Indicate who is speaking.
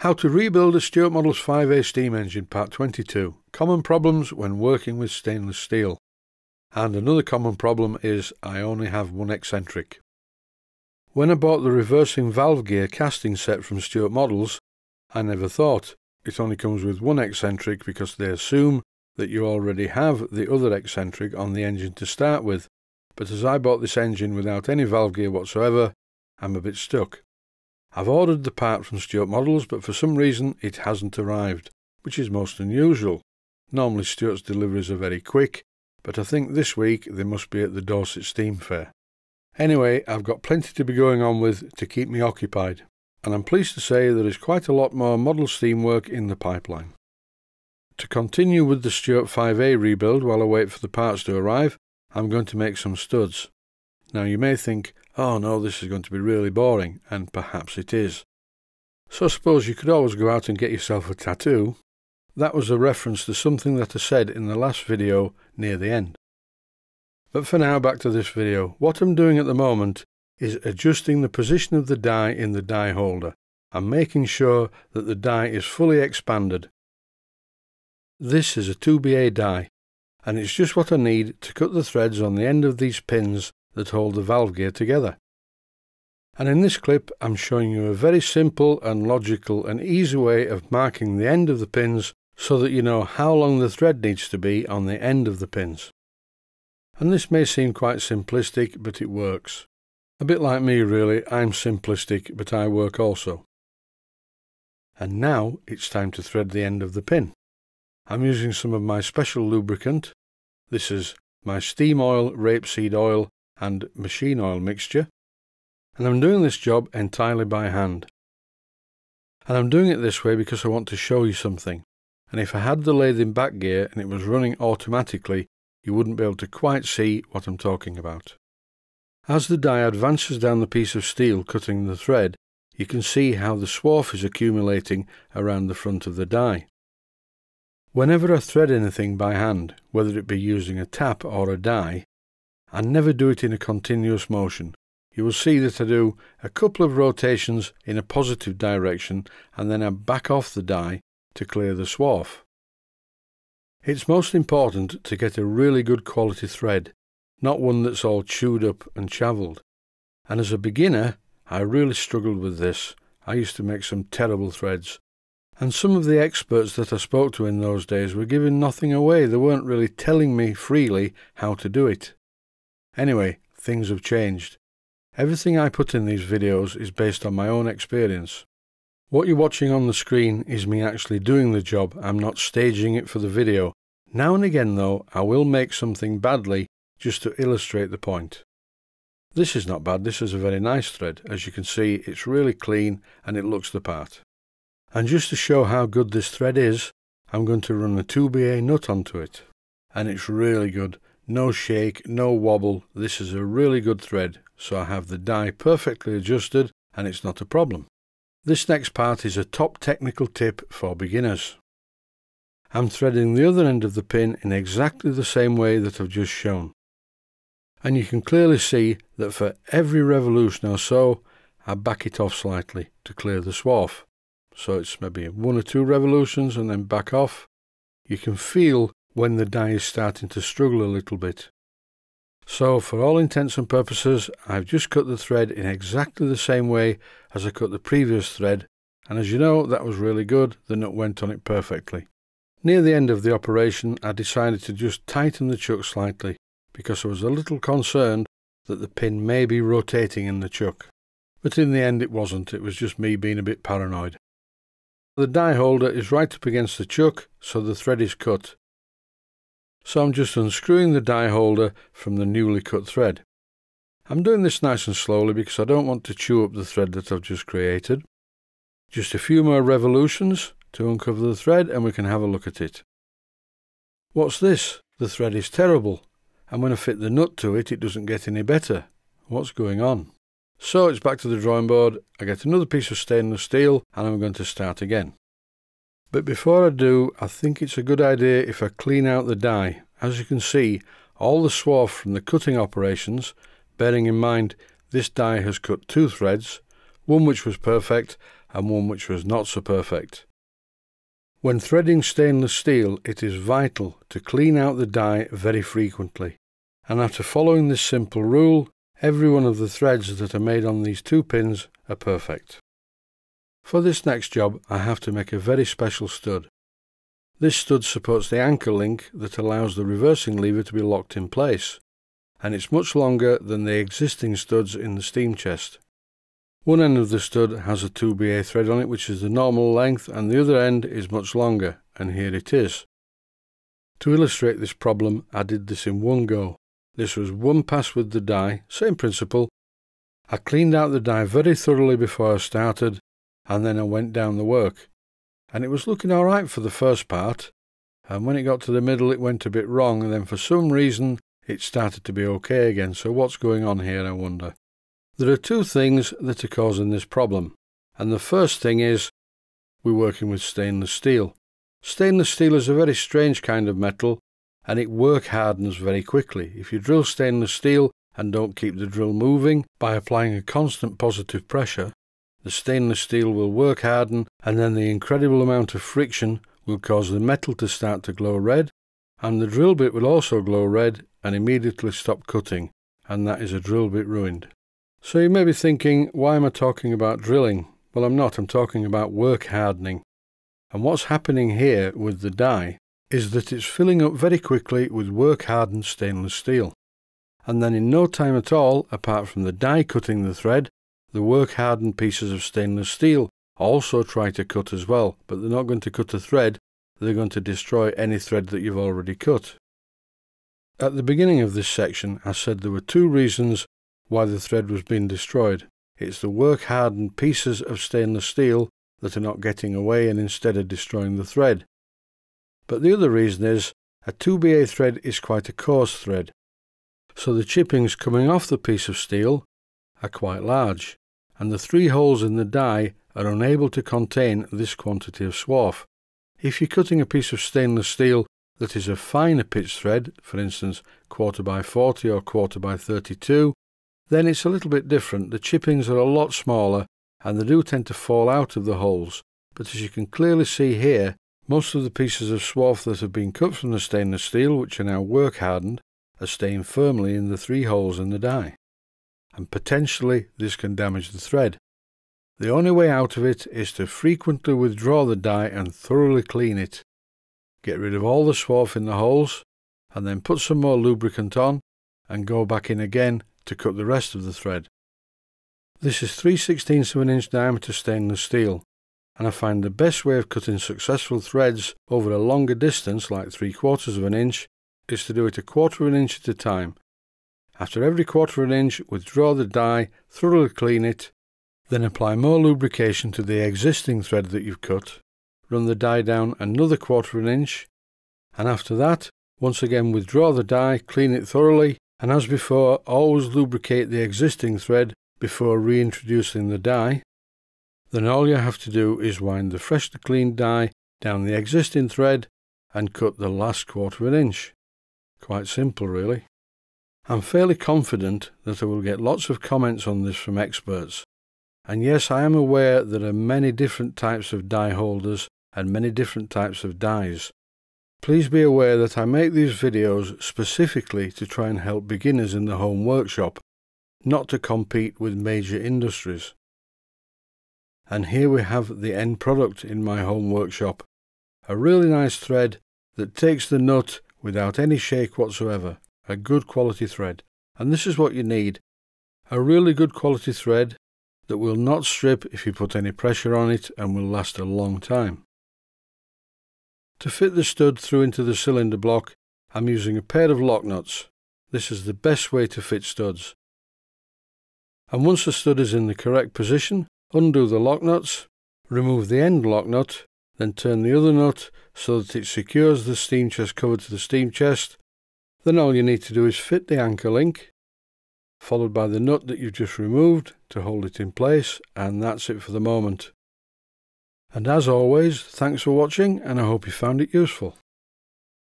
Speaker 1: How to rebuild a Stuart Models 5A steam engine part 22. Common problems when working with stainless steel. And another common problem is I only have one eccentric. When I bought the reversing valve gear casting set from Stuart Models, I never thought it only comes with one eccentric because they assume that you already have the other eccentric on the engine to start with. But as I bought this engine without any valve gear whatsoever, I'm a bit stuck. I've ordered the part from Stuart Models, but for some reason it hasn't arrived, which is most unusual. Normally Stuart's deliveries are very quick, but I think this week they must be at the Dorset Steam Fair. Anyway, I've got plenty to be going on with to keep me occupied, and I'm pleased to say there is quite a lot more model steam work in the pipeline. To continue with the Stuart 5A rebuild while I wait for the parts to arrive, I'm going to make some studs. Now you may think, oh no, this is going to be really boring, and perhaps it is. So suppose you could always go out and get yourself a tattoo. That was a reference to something that I said in the last video near the end. But for now, back to this video. What I'm doing at the moment is adjusting the position of the die in the die holder and making sure that the die is fully expanded. This is a 2BA die, and it's just what I need to cut the threads on the end of these pins that hold the valve gear together. And in this clip I'm showing you a very simple and logical and easy way of marking the end of the pins so that you know how long the thread needs to be on the end of the pins. And this may seem quite simplistic, but it works. A bit like me really, I'm simplistic, but I work also. And now it's time to thread the end of the pin. I'm using some of my special lubricant. This is my steam oil, rapeseed oil and machine oil mixture, and I'm doing this job entirely by hand. And I'm doing it this way because I want to show you something, and if I had the lathe in back gear and it was running automatically, you wouldn't be able to quite see what I'm talking about. As the die advances down the piece of steel cutting the thread, you can see how the swarf is accumulating around the front of the die. Whenever I thread anything by hand, whether it be using a tap or a die, and never do it in a continuous motion. You will see that I do a couple of rotations in a positive direction and then I back off the die to clear the swarf. It's most important to get a really good quality thread, not one that's all chewed up and chavelled. And as a beginner, I really struggled with this. I used to make some terrible threads. And some of the experts that I spoke to in those days were giving nothing away. They weren't really telling me freely how to do it. Anyway, things have changed. Everything I put in these videos is based on my own experience. What you're watching on the screen is me actually doing the job, I'm not staging it for the video. Now and again though, I will make something badly just to illustrate the point. This is not bad, this is a very nice thread. As you can see, it's really clean and it looks the part. And just to show how good this thread is, I'm going to run a 2BA nut onto it. And it's really good. No shake, no wobble. This is a really good thread, so I have the die perfectly adjusted and it's not a problem. This next part is a top technical tip for beginners. I'm threading the other end of the pin in exactly the same way that I've just shown. And you can clearly see that for every revolution or so, I back it off slightly to clear the swarf. So it's maybe one or two revolutions and then back off. You can feel when the die is starting to struggle a little bit. So for all intents and purposes I've just cut the thread in exactly the same way as I cut the previous thread and as you know that was really good, the nut went on it perfectly. Near the end of the operation I decided to just tighten the chuck slightly because I was a little concerned that the pin may be rotating in the chuck. But in the end it wasn't, it was just me being a bit paranoid. The die holder is right up against the chuck so the thread is cut so I'm just unscrewing the die holder from the newly cut thread. I'm doing this nice and slowly because I don't want to chew up the thread that I've just created. Just a few more revolutions to uncover the thread and we can have a look at it. What's this? The thread is terrible and when I fit the nut to it it doesn't get any better. What's going on? So it's back to the drawing board, I get another piece of stainless steel and I'm going to start again. But before I do, I think it's a good idea if I clean out the die. As you can see, all the swarf from the cutting operations, bearing in mind this die has cut two threads, one which was perfect and one which was not so perfect. When threading stainless steel, it is vital to clean out the die very frequently, and after following this simple rule, every one of the threads that are made on these two pins are perfect. For this next job, I have to make a very special stud. This stud supports the anchor link that allows the reversing lever to be locked in place, and it's much longer than the existing studs in the steam chest. One end of the stud has a 2BA thread on it which is the normal length and the other end is much longer and here it is. To illustrate this problem I did this in one go. This was one pass with the die, same principle. I cleaned out the die very thoroughly before I started and then I went down the work. And it was looking alright for the first part and when it got to the middle it went a bit wrong and then for some reason it started to be okay again. So what's going on here I wonder? There are two things that are causing this problem, and the first thing is we're working with stainless steel. Stainless steel is a very strange kind of metal and it work hardens very quickly. If you drill stainless steel and don't keep the drill moving by applying a constant positive pressure, the stainless steel will work harden and then the incredible amount of friction will cause the metal to start to glow red and the drill bit will also glow red and immediately stop cutting and that is a drill bit ruined. So you may be thinking, why am I talking about drilling? Well, I'm not, I'm talking about work hardening. And what's happening here with the die is that it's filling up very quickly with work hardened stainless steel. And then in no time at all, apart from the die cutting the thread, the work hardened pieces of stainless steel also try to cut as well, but they're not going to cut a thread, they're going to destroy any thread that you've already cut. At the beginning of this section, I said there were two reasons why the thread was being destroyed. It's the work hardened pieces of stainless steel that are not getting away and instead are destroying the thread. But the other reason is a 2BA thread is quite a coarse thread, so the chippings coming off the piece of steel are quite large, and the three holes in the die are unable to contain this quantity of swarf. If you're cutting a piece of stainless steel that is a finer pitch thread, for instance quarter by 40 or quarter by 32, then it's a little bit different. The chippings are a lot smaller and they do tend to fall out of the holes. But as you can clearly see here, most of the pieces of swarf that have been cut from the stainless steel, which are now work hardened, are staying firmly in the three holes in the die. And potentially this can damage the thread. The only way out of it is to frequently withdraw the die and thoroughly clean it. Get rid of all the swarf in the holes and then put some more lubricant on and go back in again to cut the rest of the thread. This is 3 16 of an inch diameter stainless steel, and I find the best way of cutting successful threads over a longer distance, like 3 quarters of an inch, is to do it a quarter of an inch at a time. After every quarter of an inch, withdraw the die, thoroughly clean it, then apply more lubrication to the existing thread that you've cut, run the die down another quarter of an inch, and after that, once again withdraw the die, clean it thoroughly, and as before always lubricate the existing thread before reintroducing the die. Then all you have to do is wind the freshly cleaned die down the existing thread and cut the last quarter of an inch. Quite simple really. I'm fairly confident that I will get lots of comments on this from experts. And yes, I am aware there are many different types of die holders and many different types of dies. Please be aware that I make these videos specifically to try and help beginners in the home workshop, not to compete with major industries. And here we have the end product in my home workshop. A really nice thread that takes the nut without any shake whatsoever. A good quality thread. And this is what you need. A really good quality thread that will not strip if you put any pressure on it and will last a long time. To fit the stud through into the cylinder block, I'm using a pair of lock nuts. This is the best way to fit studs. And once the stud is in the correct position, undo the lock nuts, remove the end lock nut, then turn the other nut so that it secures the steam chest cover to the steam chest. Then all you need to do is fit the anchor link, followed by the nut that you've just removed to hold it in place, and that's it for the moment. And as always, thanks for watching and I hope you found it useful.